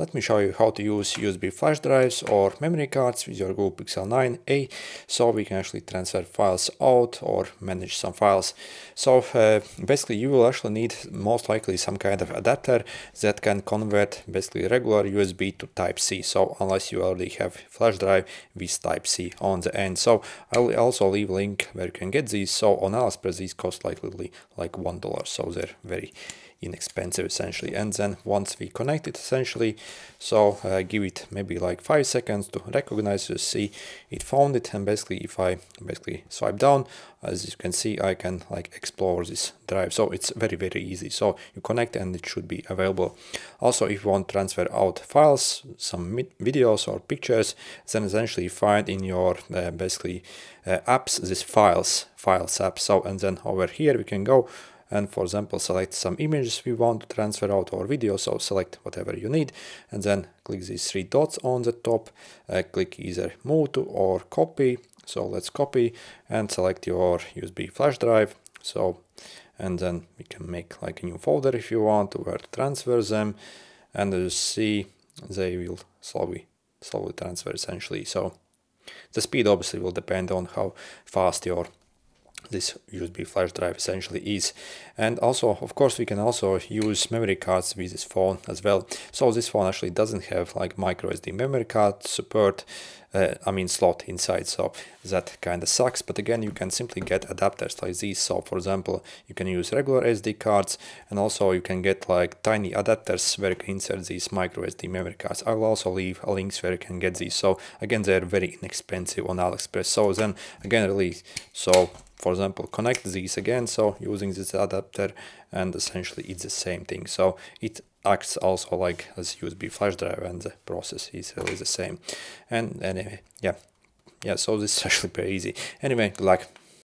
let me show you how to use USB flash drives or memory cards with your Google Pixel 9a so we can actually transfer files out or manage some files. So uh, basically you will actually need most likely some kind of adapter that can convert basically regular USB to Type-C. So unless you already have flash drive with Type-C on the end. So I'll also leave a link where you can get these. So on AliExpress these cost likely like $1. So they're very inexpensive essentially and then once we connect it essentially so uh, give it maybe like five seconds to recognize to see it found it and basically if I basically swipe down as you can see I can like explore this drive. So it's very very easy. So you connect and it should be available. Also if you want to transfer out files some videos or pictures then essentially find in your uh, basically uh, apps this files files app. So and then over here we can go and for example select some images we want to transfer out our video so select whatever you need and then click these three dots on the top uh, click either move to or copy. So let's copy and select your USB flash drive. So and then we can make like a new folder if you want where to transfer them. And as you see they will slowly slowly transfer essentially. So the speed obviously will depend on how fast your this USB flash drive essentially is. And also, of course, we can also use memory cards with this phone as well. So this phone actually doesn't have like micro SD memory card support, uh, I mean slot inside, so that kind of sucks. But again, you can simply get adapters like these. So for example, you can use regular SD cards and also you can get like tiny adapters where you can insert these micro SD memory cards. I will also leave links where you can get these. So again, they're very inexpensive on AliExpress. So then again, really, so for example connect these again so using this adapter and essentially it's the same thing. So it acts also like as USB flash drive and the process is really the same. And anyway yeah. Yeah so this is actually pretty easy. Anyway like